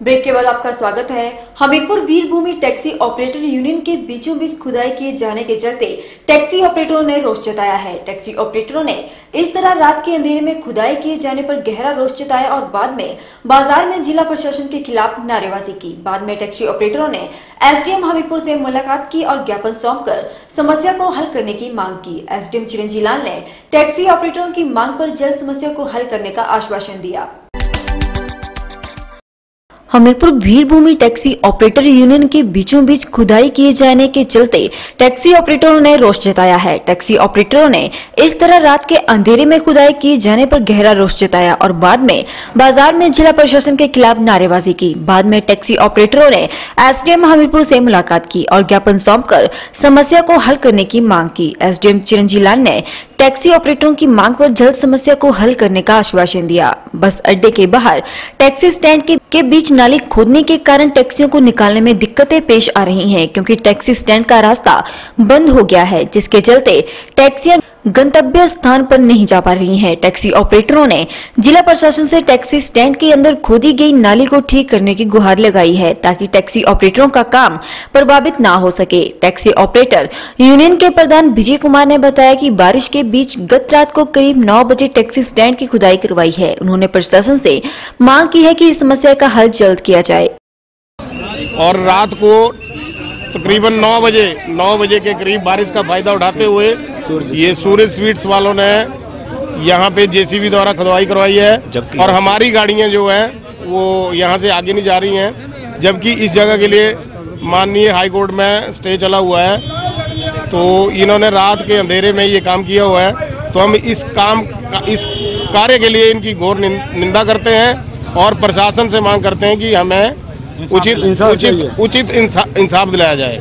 Break के बाद आपका स्वागत है। Hamirpur Veerbhoomi taxi operator union के बीचों बीच खुदाई किए जाने के चलते टैक्सी ऑपरेटरों ने रोष जताया है। टैक्सी ऑपरेटरों ने इस तरह रात के अंधेरे में खुदाई किए जाने पर गहरा रोष जताया और बाद में बाज़ार में जिला प्रशासन के खिलाफ नारेबाजी की। बाद में टैक्सी ऑपरेटरों ने एसडीएम हमीरपुर से मुलाकात की और ज्ञापन सौंप समस्या को हल करने की मांग की। एसडीएम चिरंजी लाल ने टैक्सी ऑपरेटरों की मांग पर जल्द समस्या को हल करने का आश्वासन दिया। हमीरपुर भीड़भूमि टैक्सी ऑपरेटर यूनियन के बीचों बीच खुदाई किए जाने के चलते टैक्सी ऑपरेटरों ने रोष जताया है। टैक्सी ऑपरेटरों ने इस तरह रात के अंधेरे में खुदाई किए जाने पर गहरा रोष जताया और बाद में बाज़ार में जिला प्रशासन के खिलाफ नारेबाजी की। बाद में टैक्सी ऑपरेटरों ने एसडीएम हमीरपुर से मुलाकात की और ज्ञापन सौंप समस्या को हल करने की मांग की। एसडीएम चिरंजी लाल ने टैक्सी ऑपरेटरों की मांग पर जल्द समस्या को हल करने का आश्वासन दिया। बस अड्डे के बाहर टैक्सी स्टैंड के, के बीच नाली खोदने के कारण टैक्सियों को निकालने में दिक्कतें पेश आ रही हैं क्योंकि टैक्सी स्टैंड का रास्ता बंद हो गया है जिसके चलते टैक्सियाँ गंतव्य स्थान पर नहीं जा पा रही हैं। टैक्सी ऑपरेटरों ने जिला प्रशासन से टैक्सी स्टैंड के अंदर खोदी गई नाली को ठीक करने की गुहार लगाई है ताकि टैक्सी ऑपरेटरों का काम प्रभावित ना हो सके। टैक्सी ऑपरेटर यूनियन के प्रधान विजय कुमार ने बताया कि बारिश के बीच गत रात को करीब नौ बजे टैक्सी स्टैंड की खुदाई करवाई है। उन्होंने प्रशासन से मांग की है की इस समस्या का हल जल्द किया जाए। और रात को तकरीबन 9 बजे 9 बजे के करीब बारिश का फ़ायदा उठाते हुए ये सूर्य स्वीट्स वालों ने यहाँ पे जेसीबी द्वारा खुदवाई करवाई है और हमारी गाड़ियाँ जो है वो यहाँ से आगे नहीं जा रही हैं जबकि इस जगह के लिए माननीय हाई कोर्ट में स्टे चला हुआ है। तो इन्होंने रात के अंधेरे में ये काम किया हुआ है। तो हम इस काम इस कार्य के लिए इनकी घोर निंदा करते हैं और प्रशासन से मांग करते हैं कि हमें उचित उचित उचित इंसाफ दिलाया जाए।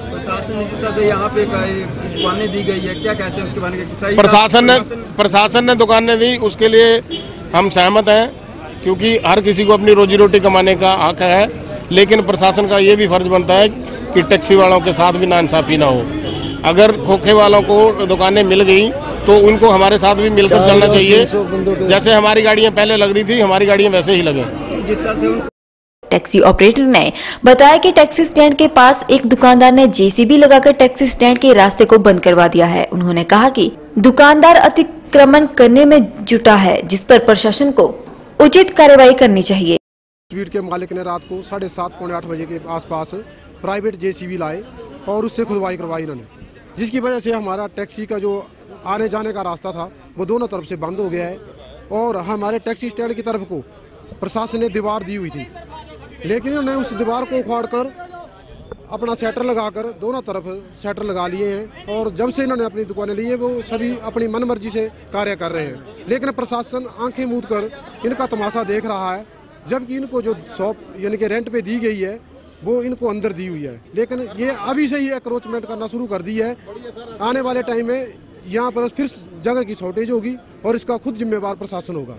यहाँ पे दुकानें दी गई है। क्या कहते हैं उसके बारे में? प्रशासन ने प्रशासन ने दुकानें दी उसके लिए हम सहमत हैं क्योंकि हर किसी को अपनी रोजी रोटी कमाने का हक है। लेकिन प्रशासन का ये भी फ़र्ज़ बनता है कि टैक्सी वालों के साथ भी नाइंसाफ़ी ना हो। अगर खोखे वालों को दुकानें मिल गई तो उनको हमारे साथ भी मिलकर चलना चाहिए। जैसे हमारी गाड़ियाँ पहले लग रही थी हमारी गाड़ियाँ वैसे ही लगे। जिस तरह से टैक्सी ऑपरेटर ने बताया कि टैक्सी स्टैंड के पास एक दुकानदार ने जेसीबी लगाकर टैक्सी स्टैंड के रास्ते को बंद करवा दिया है। उन्होंने कहा कि दुकानदार अतिक्रमण करने में जुटा है, जिस पर प्रशासन को उचित कार्रवाई करनी चाहिए। स्पीड के मालिक ने रात को साढ़े सात, पौने आठ बजे के आसपास प्राइवेट जेसीबी लाए और उससे खुदवाई करवाई इन्होंने, जिसकी वजह से हमारा टैक्सी का जो आने जाने का रास्ता था, वो दोनों तरफ़ से बंद हो गया है और हमारे टैक्सी स्टैंड की तरफ़ को प्रशासन ने दीवार दी हुई थी। लेकिन उन्होंने उस दीवार को उखाड़ कर अपना सेटर लगाकर दोनों तरफ़ सेटर लगा लिए हैं और जब से इन्होंने अपनी दुकानें ली है, वो सभी अपनी मन मर्ज़ी से कार्य कर रहे हैं। लेकिन प्रशासन आँखें मूद कर इनका तमाशा देख रहा है, जबकि इनको जो शॉप यानी कि रेंट पे दी गई है, वो इनको अंदर दी हुई है। लेकिन ये अभी से ही अक्रोचमेंट करना शुरू कर दी है। आने वाले टाइम में यहाँ पर फिर जगह की शॉर्टेज होगी और इसका खुद जिम्मेवार प्रशासन होगा।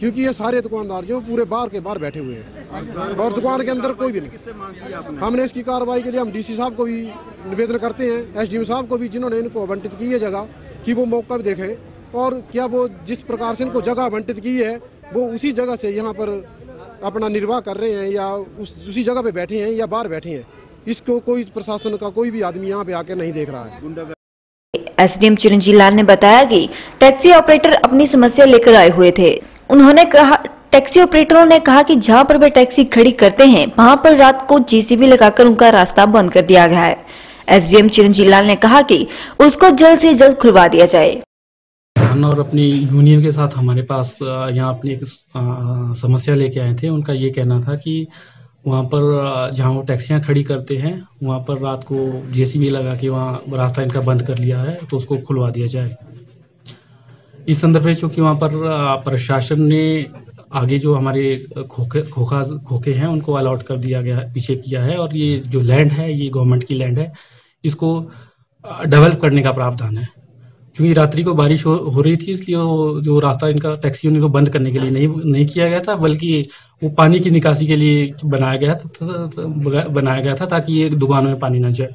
क्योंकि ये सारे दुकानदार जो पूरे बाहर के बाहर बैठे हुए हैं और दुकान के अंदर कोई भी नहीं। हमने इसकी कार्रवाई के लिए हम डीसी साहब को भी निवेदन करते हैं एसडीएम साहब को भी जिन्होंने इनको आवंटित की है जगह कि वो मौका भी देखें। और क्या वो जिस प्रकार से इनको जगह आवंटित की है वो उसी जगह से यहाँ पर अपना निर्वाह कर रहे हैं या उस उसी जगह पे बैठे हैं या बाहर बैठे हैं। इसको कोई प्रशासन का कोई भी आदमी यहाँ पे आके नहीं देख रहा है। एसडीएम चिरंजी लाल ने बताया कि टैक्सी ऑपरेटर अपनी समस्या लेकर आए हुए थे। उन्होंने कहा, टैक्सी ऑपरेटरों ने कहा कि जहाँ पर वे टैक्सी खड़ी करते हैं, वहाँ पर रात को जेसीबी लगाकर उनका रास्ता बंद कर दिया गया है। एसडीएम चिरंजी लाल ने कहा कि उसको जल्द से जल्द खुलवा दिया जाए। और अपनी यूनियन के साथ हमारे पास यहाँ अपनी एक समस्या लेके आए थे। उनका ये कहना था कि वहाँ पर जहाँ वो टैक्सियाँ खड़ी करते हैं, वहाँ पर रात को जेसीबी लगा के वहाँ रास्ता इनका बंद कर लिया है तो उसको खुलवा दिया जाए। इस संदर्भ में चूँकि वहाँ पर प्रशासन ने आगे जो हमारे खोखे खोखा खोखे हैं उनको अलॉट कर दिया गया है पीछे किया है और ये जो लैंड है ये गवर्नमेंट की लैंड है इसको डेवलप करने का प्रावधान है। क्योंकि रात्रि को बारिश हो, हो रही थी इसलिए वो जो रास्ता इनका टैक्सी यूनिट को बंद करने के लिए नहीं नहीं किया गया था बल्कि वो पानी की निकासी के लिए बनाया गया था बनाया गया था ताकि ये दुकानों में पानी ना जाए।